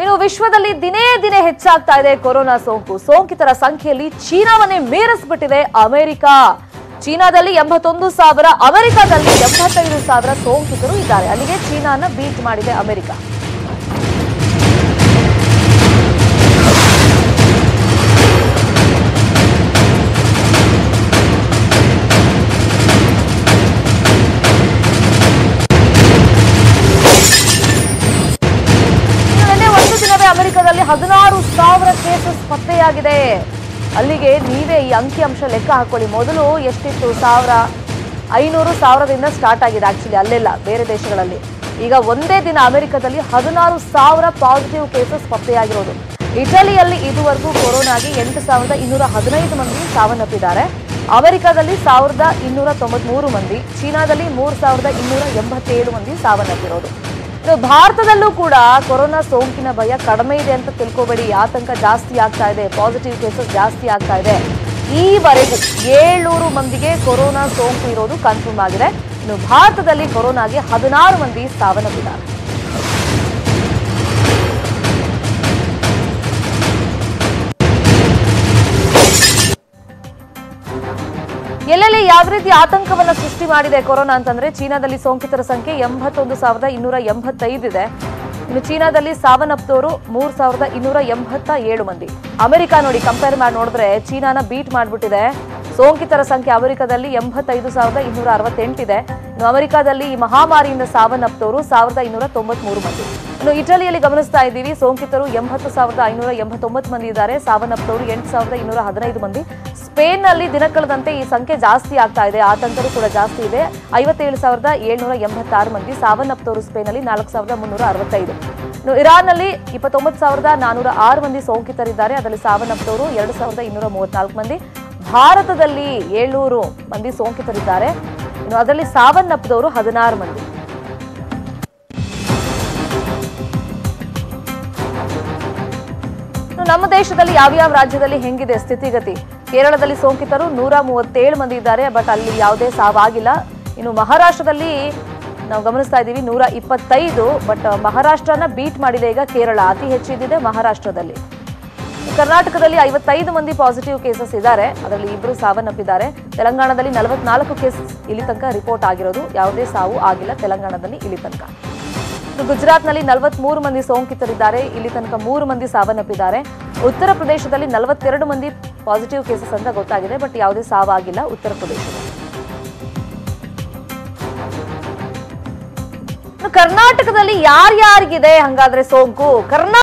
ಇನ್ನು ವಿಶ್ವದಲ್ಲಿ ದಿನೇ ದಿನೇ ಹೆಚ್ಚಾಗ್ತಾ ಇದೆ ಕೊರೋನಾ ಸೋಂಕು. ಸೋಂಕಿತರ ಸಂಖ್ಯೆಯಲ್ಲಿ ಚೀನಾವನ್ನೇ ಮೀರಿಸ್ಬಿಟ್ಟಿದೆ ಅಮೆರಿಕ. ಚೀನಾದಲ್ಲಿ ಎಂಬತ್ತೊಂದು ಸಾವಿರ, ಅಮೆರಿಕದಲ್ಲಿ ಎಂಬತ್ತೈದು ಸಾವಿರ ಸೋಂಕಿತರು ಇದ್ದಾರೆ. ಅಲ್ಲಿಗೆ ಚೀನಾನ ಬೀಟ್ ಮಾಡಿದೆ ಅಮೆರಿಕ. ಅಮೆರಿಕದಲ್ಲಿ ಹದಿನಾರು ಸಾವಿರ ಕೇಸಸ್ ಪತ್ತೆಯಾಗಿದೆ. ಅಲ್ಲಿಗೆ ನೀವೇ ಈ ಅಂಕಿಅಂಶ ಲೆಕ್ಕ ಹಾಕೊಳ್ಳಿ. ಮೊದಲು ಎಷ್ಟಿತ್ತು? ಸಾವಿರ ಐನೂರು ಸಾವಿರದಿಂದ ಸ್ಟಾರ್ಟ್ ಆಗಿದೆ ಆಕ್ಚುಲಿ, ಅಲ್ಲೆಲ್ಲ, ಬೇರೆ ದೇಶಗಳಲ್ಲಿ. ಈಗ ಒಂದೇ ದಿನ ಅಮೆರಿಕದಲ್ಲಿ ಹದಿನಾರು ಸಾವಿರ ಪಾಸಿಟಿವ್ ಕೇಸಸ್ ಪತ್ತೆಯಾಗಿರೋದು. ಇಟಲಿಯಲ್ಲಿ ಇದುವರೆಗೂ ಕೊರೋನಾಗೆ ಎಂಟು ಸಾವಿರದ ಇನ್ನೂರ ಹದಿನೈದು ಮಂದಿ ಸಾವನ್ನಪ್ಪಿದ್ದಾರೆ. ಅಮೆರಿಕದಲ್ಲಿ ಸಾವಿರದ ಇನ್ನೂರ ತೊಂಬತ್ಮೂರು ಮಂದಿ, ಚೀನಾದಲ್ಲಿ ಮೂರು ಸಾವಿರದ ಇನ್ನೂರ ಎಂಬತ್ತೇಳು ಮಂದಿ ಸಾವನ್ನಪ್ಪಿರೋದು. ಇನ್ನು ಭಾರತದಲ್ಲೂ ಕೂಡ ಕೊರೋನಾ ಸೋಂಕಿನ ಭಯ ಕಡಿಮೆ ಇದೆ ಅಂತ ತಿಳ್ಕೊಬೇಡಿ. ಆತಂಕ ಜಾಸ್ತಿ ಆಗ್ತಾ ಇದೆ. ಪಾಸಿಟಿವ್ ಕೇಸಸ್ ಜಾಸ್ತಿ ಆಗ್ತಾ ಇದೆ. ಈವರೆಗೂ ಏಳ್ನೂರು ಮಂದಿಗೆ ಕೊರೋನಾ ಸೋಂಕು ಇರೋದು ಕನ್ಫರ್ಮ್ ಆಗಿದೆ. ಇನ್ನು ಭಾರತದಲ್ಲಿ ಕೊರೋನಾಗೆ ಹದಿನಾರು ಮಂದಿ ಸಾವನ್ನಪ್ಪಿದ್ದಾರೆ. ಎಲ್ಲೆಲ್ಲಿ ಯಾವ ರೀತಿ ಆತಂಕವನ್ನ ಸೃಷ್ಟಿ ಮಾಡಿದೆ ಕೊರೋನಾ ಅಂತಂದ್ರೆ ಚೀನಾದಲ್ಲಿ ಸೋಂಕಿತರ ಸಂಖ್ಯೆ ಎಂಬತ್ತೊಂದು ಸಾವಿರದ ಇನ್ನೂರ ಎಂಬತ್ತೈದಿದೆ ಇನ್ನು ಚೀನಾದಲ್ಲಿ ಸಾವನ್ನಪ್ಪಿದವರು ಮೂರ್ ಸಾವಿರದ ಇನ್ನೂರ ಎಂಬತ್ತ ಏಳು ಮಂದಿ. ಅಮೆರಿಕ ನೋಡಿ ಕಂಪೇರ್ ಮಾಡಿ ನೋಡಿದ್ರೆ ಚೀನಾನ ಬೀಟ್ ಮಾಡ್ಬಿಟ್ಟಿದೆ. ಸೋಂಕಿತರ ಸಂಖ್ಯೆ ಅಮೆರಿಕದಲ್ಲಿ ಎಂಬತ್ತೈದು ಸಾವಿರದ ಇನ್ನೂರ ಅರವತ್ತೆಂಟಿದೆ ಇನ್ನು ಅಮೆರಿಕದಲ್ಲಿ ಈ ಮಹಾಮಾರಿಯಿಂದ ಸಾವನ್ನಪ್ಪಿದವರು ಸಾವಿರದ ಇನ್ನೂರ ತೊಂಬತ್ಮೂರು ಮಂದಿ. ಇನ್ನು ಇಟಲಿಯಲ್ಲಿ ಗಮನಿಸ್ತಾ ಇದ್ದೀವಿ, ಸೋಂಕಿತರು ಎಂಬತ್ತು ಸಾವಿರದ ಐನೂರ ಎಂಬತ್ತೊಂಬತ್ತು ಮಂದಿ ಇದ್ದಾರೆ. ಸಾವನ್ನಪ್ಪಿದವರು ಎಂಟು ಸಾವಿರದ ಇನ್ನೂರ ಹದಿನೈದು ಮಂದಿ. ಸ್ಪೇನ್ನಲ್ಲಿ ದಿನ ಕಳೆದಂತೆ ಈ ಸಂಖ್ಯೆ ಜಾಸ್ತಿ ಆಗ್ತಾ ಇದೆ. ಆತಂಕರು ಕೂಡ ಜಾಸ್ತಿ ಇದೆ. ಐವತ್ತೇಳು ಸಾವಿರದ ಏಳ್ನೂರ ಎಂಬತ್ತಾರು ಮಂದಿ ಸಾವನ್ನಪ್ಪಿದವರು ಸ್ಪೇನ್ನಲ್ಲಿ ನಾಲ್ಕು ಸಾವಿರದ ಮುನ್ನೂರ ಅರವತ್ತೈದು. ಇರಾನ್ನಲ್ಲಿ ಇಪ್ಪತ್ತೊಂಬತ್ತು ಸಾವಿರದ ನಾನೂರ ಆರು ಮಂದಿ ಸೋಂಕಿತರಿದ್ದಾರೆ. ಅದರಲ್ಲಿ ಸಾವನ್ನಪ್ಪಿದವರು ಎರಡು ಸಾವಿರದ ಇನ್ನೂರ ಮೂವತ್ನಾಲ್ಕು ಮಂದಿ. ಭಾರತದಲ್ಲಿ ಏಳ್ನೂರು ಮಂದಿ ಸೋಂಕಿತರಿದ್ದಾರೆ. ಇನ್ನು ಅದರಲ್ಲಿ ಸಾವನ್ನಪ್ಪದವರು ಹದಿನಾರು ಮಂದಿ. ನಮ್ಮ ದೇಶದಲ್ಲಿ ಯಾವ್ಯಾವ ರಾಜ್ಯದಲ್ಲಿ ಹೆಂಗಿದೆ ಸ್ಥಿತಿಗತಿ? ಕೇರಳದಲ್ಲಿ ಸೋಂಕಿತರು ನೂರ ಮೂವತ್ತೇಳು ಮಂದಿ ಇದ್ದಾರೆ ಬಟ್ ಅಲ್ಲಿ ಯಾವುದೇ ಸಾವಾಗಿಲ್ಲ. ಇನ್ನು ಮಹಾರಾಷ್ಟ್ರದಲ್ಲಿ ನಾವು ಗಮನಿಸ್ತಾ ಇದ್ದೀವಿ, ನೂರ ಇಪ್ಪತ್ತೈದು ಬಟ್ ಮಹಾರಾಷ್ಟ್ರನ ಬೀಟ್ ಮಾಡಿದೆ ಈಗ ಕೇರಳ. ಅತಿ ಹೆಚ್ಚಿದ್ದಿದೆ ಮಹಾರಾಷ್ಟ್ರದಲ್ಲಿ. ಕರ್ನಾಟಕದಲ್ಲಿ ಐವತ್ತೈದು ಮಂದಿ ಪಾಸಿಟಿವ್ ಕೇಸಸ್ ಇದ್ದಾರೆ, ಅದರಲ್ಲಿ ಇಬ್ಬರು ಸಾವನ್ನಪ್ಪಿದ್ದಾರೆ. ತೆಲಂಗಾಣದಲ್ಲಿ ನಲವತ್ನಾಲ್ಕು ಕೇಸಸ್ ಇಲ್ಲಿ ತನಕ ರಿಪೋರ್ಟ್ ಆಗಿರೋದು. ಯಾವುದೇ ಸಾವು ಆಗಿಲ್ಲ ತೆಲಂಗಾಣದಲ್ಲಿ ಇಲ್ಲಿ ತನಕ. ಗುಜರಾತ್ನಲ್ಲಿ ನಲವತ್ಮೂರು ಮಂದಿ ಸೋಂಕಿತರಿದ್ದಾರೆ, ಇಲ್ಲಿ ತನಕ ಮೂರು ಮಂದಿ ಸಾವನ್ನಪ್ಪಿದ್ದಾರೆ. ಉತ್ತರ ಪ್ರದೇಶದಲ್ಲಿ ನಲವತ್ತೆರಡು ಮಂದಿ ಪಾಸಿಟಿವ್ ಕೇಸಸ್ ಅಂತ ಗೊತ್ತಾಗಿದೆ ಬಟ್ ಯಾವುದೇ ಸಾವಾಗಿಲ್ಲ ಉತ್ತರ ಪ್ರದೇಶ. ಕರ್ನಾಟಕದಲ್ಲಿ ಯಾರ್ಯಾರಿಗಿದೆ? ಹಂಗಾದ್ರೆ ಸೋಂಕು. ಕರ್ನಾ